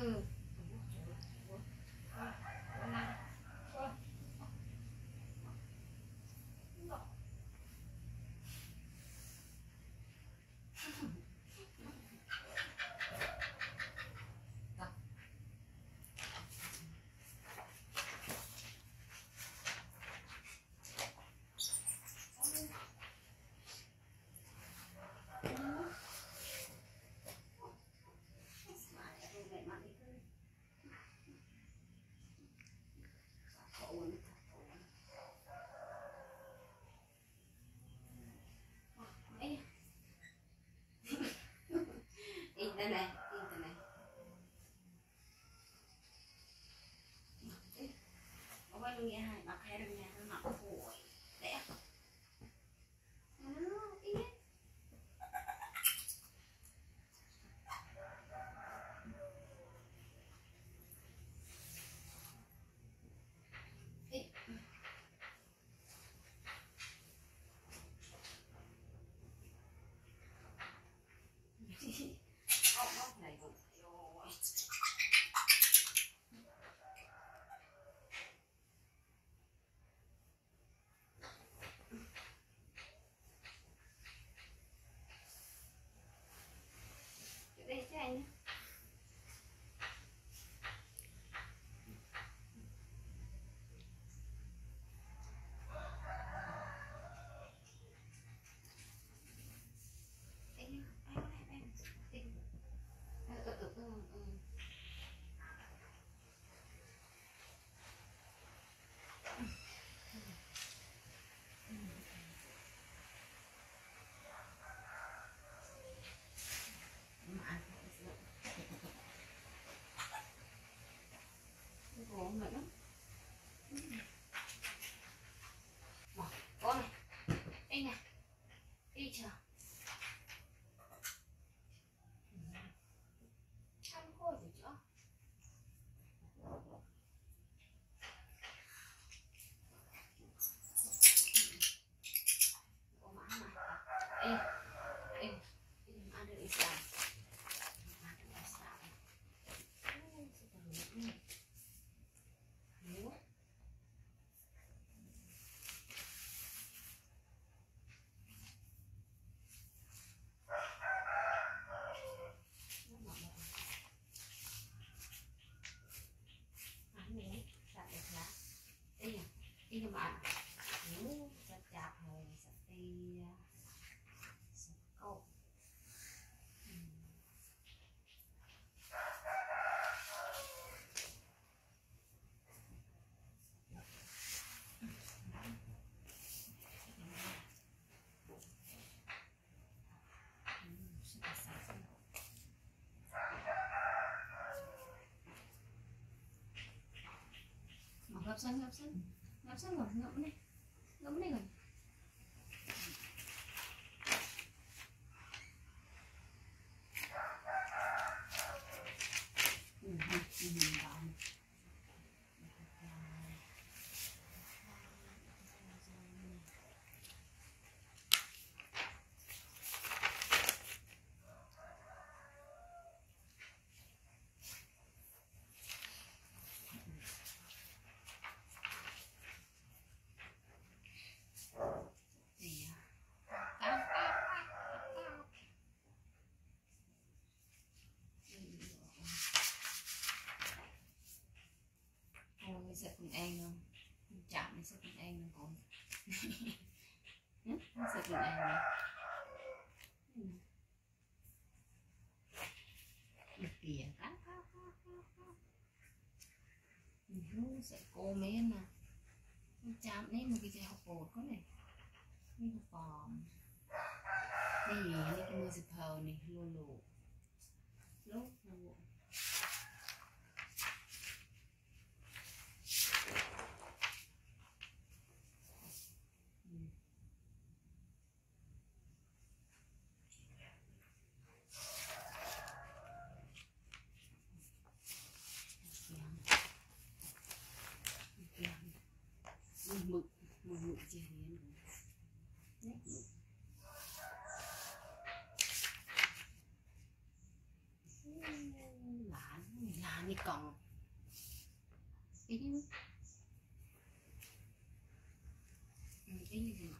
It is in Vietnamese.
Mm. one. ngập sân ngập sân. Ngập sân ngập ngậm này. Ngậm này rồi. còn nó sạch này kìa cá cá cá cá nó sẽ cô mẹ nè, nó chạm đến một cái chai học bột có này cái nó còn cái gì nó cái mưa sập hờ này lù lù lúc nó 你讲，已经，嗯，已经。